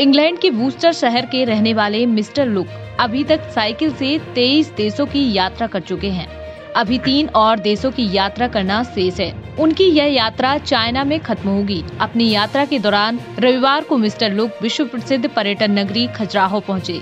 England के booster शहर के रहने वाले मिस्टर लुक अभी तक साइकिल से 23 देशों की यात्रा कर चुके हैं अभी तीन और देशों की यात्रा करना शेष है उनकी यह यात्रा चाइना में खत्म होगी अपनी यात्रा के दौरान रविवार को मिस्टर लुक विश्व प्रसिद्ध पर्यटन नगरी खजुराहो पहुँचे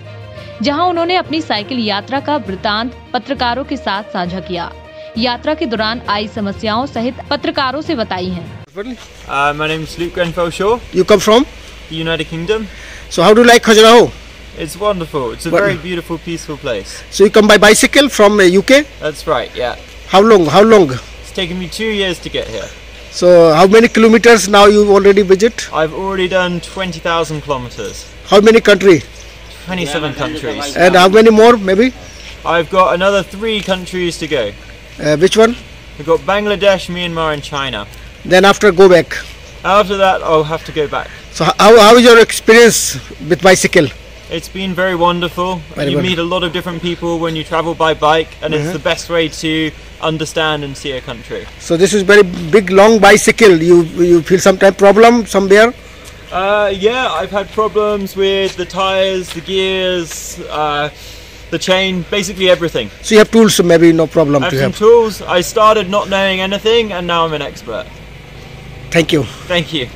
जहाँ उन्होंने अपनी साइकिल यात्रा का वृतांत पत्रकारों के साथ साझा किया यात्रा के दौरान आई समस्याओं सहित पत्रकारों से बताई हैं। Uh, my name is Luke Grenfell Shaw, You come from? the United Kingdom. So how do you like Khajuraho? It's wonderful. It's a What- very beautiful, peaceful place. So you come by bicycle from uh, UK? That's right, yeah. How long? How long? It's taken me two years to get here. So how many kilometers now you already visit? I've already done 20,000 kilometers, How many country? 27 countries. And how many more maybe? I've got another three countries to go. Uh, which one? We've got Bangladesh, Myanmar, and China. Then after go back. After that, I'll have to go back. So how, how is your experience with bicycle? It's been very wonderful. Very you meet a lot of different people when you travel by bike, and it's the best way to understand and see a country. So this is very big long bicycle. You you feel some type problem somewhere? Uh, yeah, I've had problems with the tires, the gears, uh, the chain, basically everything. So you have tools maybe no problem I have to some have. tools. I started not knowing anything, and now I'm an expert. Thank you. Thank you.